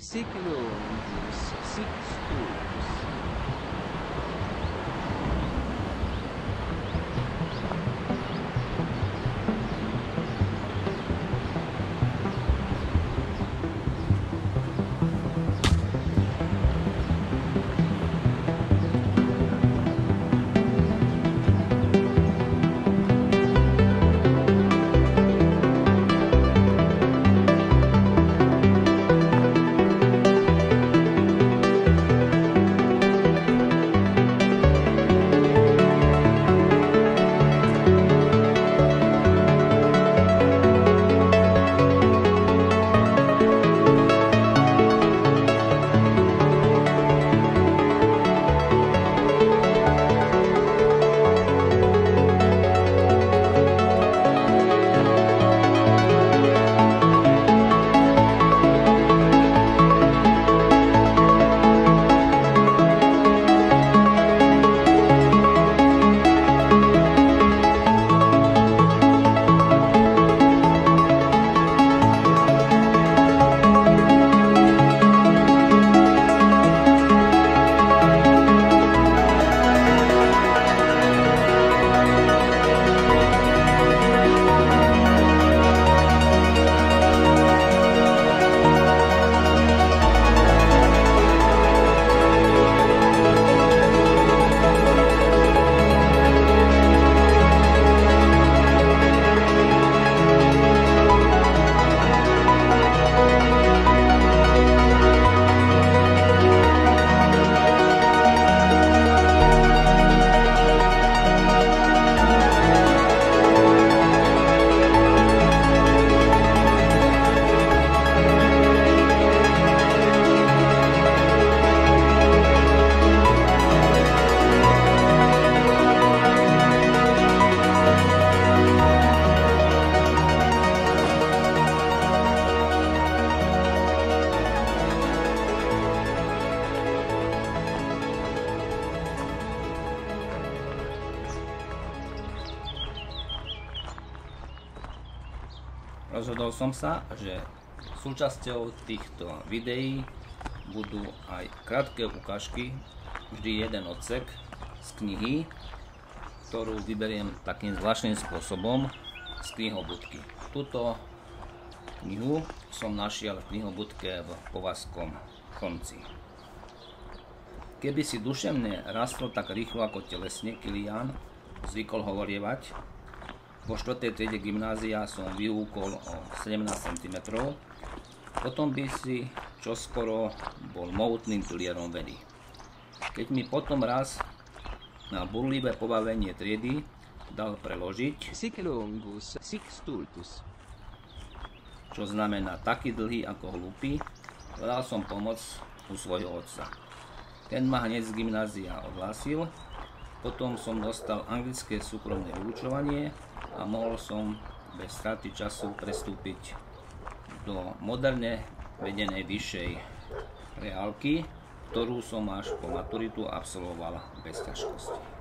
Ciclo, ciclo, Rozhodol som sa, že súčasťou týchto videí budú aj krátke ukážky, vždy jeden odsek z knihy, ktorú vyberiem takým zvláštnym spôsobom z knihobudky. Tuto knihu som našiel v knihobudke v Povazkom konci. Keby si duševne rastlo tak rýchlo ako telesne, Kilian zvykol hovorievať, po 4. triede gymnázia som vyhúkol o 17 cm, potom by si čoskoro bol mohutným pilierom vedy. Keď mi potom raz na burlivé pobavenie triedy dal preložiť, Ciclongus, Sixtultus. čo znamená taký dlhý ako hlúpy, hľadal som pomoc u svojho otca. Ten ma hneď z gymnázia odhlásil, potom som dostal anglické súkromné vyučovanie a mohol som bez straty času prestúpiť do moderne vedenej vyššej reálky, ktorú som až po maturitu absolvoval bez ťažkosti.